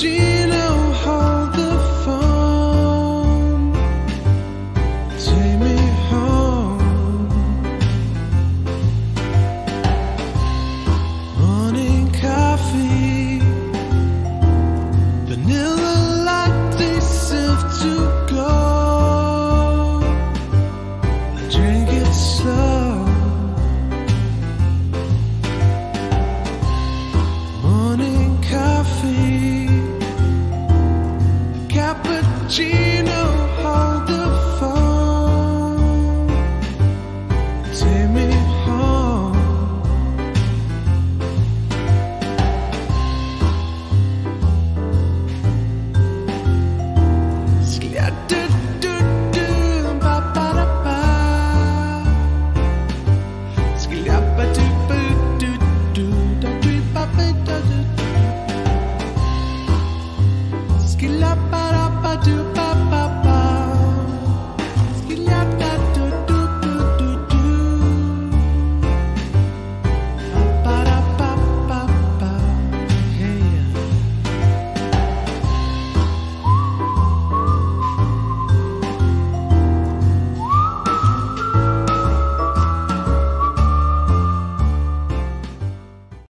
fugir. Gino, hold the phone. Take